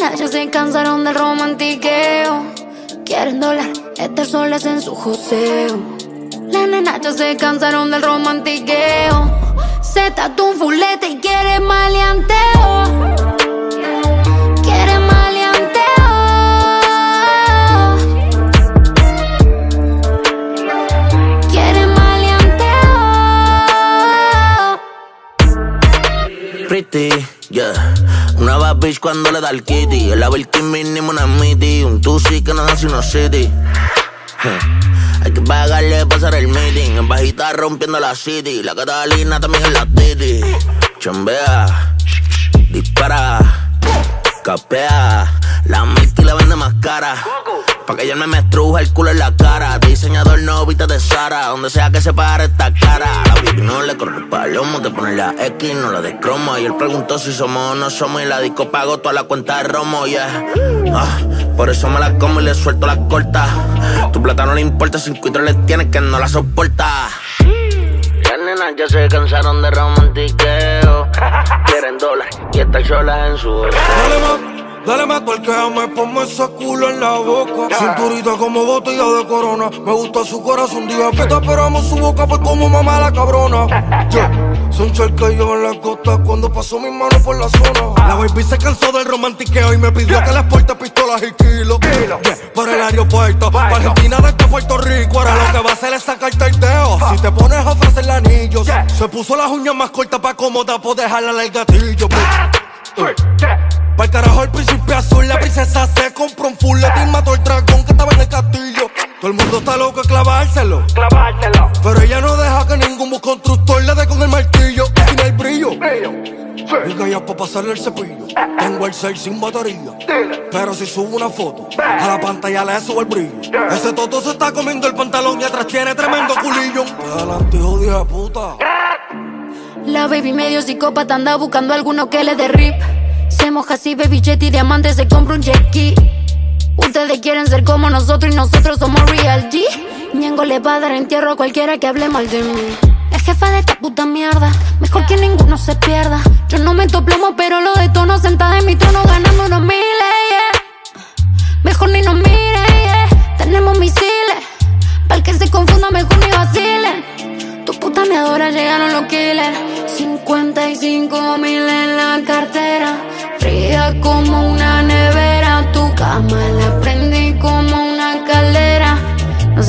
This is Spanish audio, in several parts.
nenas ya se cansaron del romantiqueo. Quieren dólar, estar solas en su joseo. Las nenas ya se cansaron del romantiqueo. Se tatu un fulete y quiere maleanteo. Quiere maleanteo. Quiere maleanteo. Pretty, yeah. Una bad bitch cuando le da el kitty. El Birkin mínimo una miti. Un tusi que no nace una city. Hay que pagarle hacer el meeting. En bajita rompiendo la city. La Catalina también es la titi. Chambea, dispara, capea. La Milky la vende más cara. Pa' que ella me estruja el culo en la cara. Diseñador no viste de Sara. Donde sea que se pare esta cara. A la no le corre palomo. Te pone la X, no la de cromo. Y él preguntó si somos o no somos. Y la disco pagó toda la cuenta de Romo, yeah. Ah, por eso me la como y le suelto la corta. Tu plata no le importa, sin cuitro le tienes que no la soporta. Las nenas ya se cansaron de romantiqueo. Quieren dólares y estar solas en su Dale más, más me ponme ese culo en la boca. Cinturita como botella de corona. Me gusta su corazón, día que te esperamos su boca, pues como mamá la cabrona. Yeah. Son charquillos en la costa cuando pasó mis manos por la zona. La baby se cansó del romantiqueo y me pidió que les porte pistolas y kilos. Yeah. Para el aeropuerto, para Argentina desde Puerto Rico. Ahora lo que va a hacer es sacarte el dedo. Si te pones a ofrecerle anillos, se puso las uñas más cortas para cómoda, poder jalarle el gatillo. Princesa se compró un fullet y mató el dragón que estaba en el castillo. Todo el mundo está loco de clavárselo. Clavárselo. Pero ella no deja que ningún constructor le dé con el martillo. Y no hay brillo. Diga ya para pasarle el cepillo. Tengo el 6 sin batería. Pero si subo una foto, a la pantalla le subo el brillo. Ese toto se está comiendo el pantalón y atrás tiene tremendo culillo. Adelante, hijo de puta. La baby medio psicópata anda buscando alguno que le dé rip. Se moja así, baby y diamante, se compra un jet ski. Ustedes quieren ser como nosotros y nosotros somos real G. Ñengo le va a dar entierro a cualquiera que hable mal de mí. Es jefa de esta puta mierda, mejor que ninguno se pierda. Yo no meto plomo, pero lo detono sentada en mi trono ganando unos miles. Mejor ni nos mire, yeah. Tenemos misiles, para que se confunda mejor ni vacilen. Tu puta me adora, llegaron los killers. 55 mil en la cartera,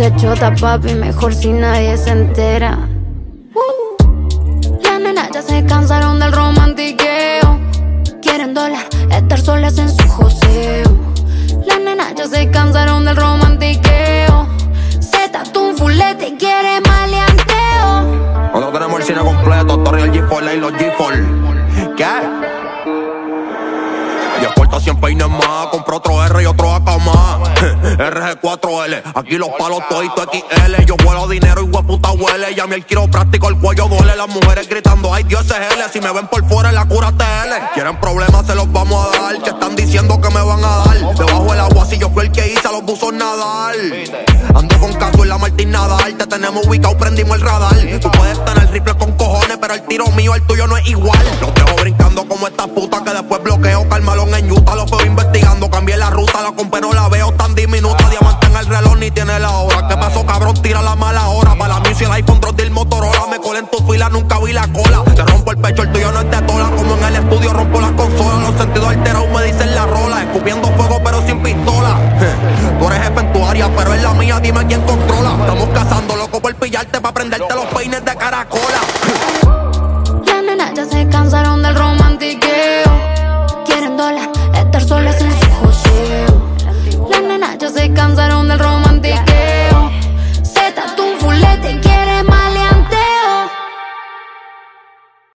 se chota, papi, mejor si nadie se entera. Uh. Las nenas ya se cansaron del romantiqueo. Quieren dólar, estar solas en su joseo. Las nenas ya se cansaron del romantiqueo. Se tatu un fulete y quiere maleanteo. Cuando tenemos el cine completo, Torre el G4 y los G4. ¿Qué? Y exporta 100 peines más, compro otro R y otro AK más. RG4L, aquí los palos toditos XL. Yo vuelo dinero y hueputa huele. Ya el quiropráctico el cuello duele. Las mujeres gritando, ay Dios es L. Si me ven por fuera, la cura TL. Quieren problemas, se los vamos a dar. Que están diciendo que me van a dar. Debajo del agua, si yo fui el que hice a los buzos nadar. Ando con caso en la Martín Nadal. Te tenemos ubicado, prendimos el radar. Tú puedes tener rifle con cojones, pero el tiro mío, el tuyo no es igual. Los dejo brincando como esta puta que después bloqueo. Calmalón en Utah, ni tiene la hora. ¿Qué pasó, cabrón? Tira la mala hora. Para la music, el iPhone, del Motorola. Me colé en tu fila, nunca vi la cola. Te rompo el pecho, el tuyo no es de tola. Como en el estudio, rompo las consolas. Los sentidos alterados me dicen la rola. Escupiendo fuego, pero sin pistola. Tú eres jefe pero en la mía, dime quién controla. Estamos cazando, loco, por pillarte, para prenderte los peines de caracola.